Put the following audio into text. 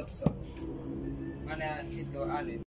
Sila sa Mana ito alin.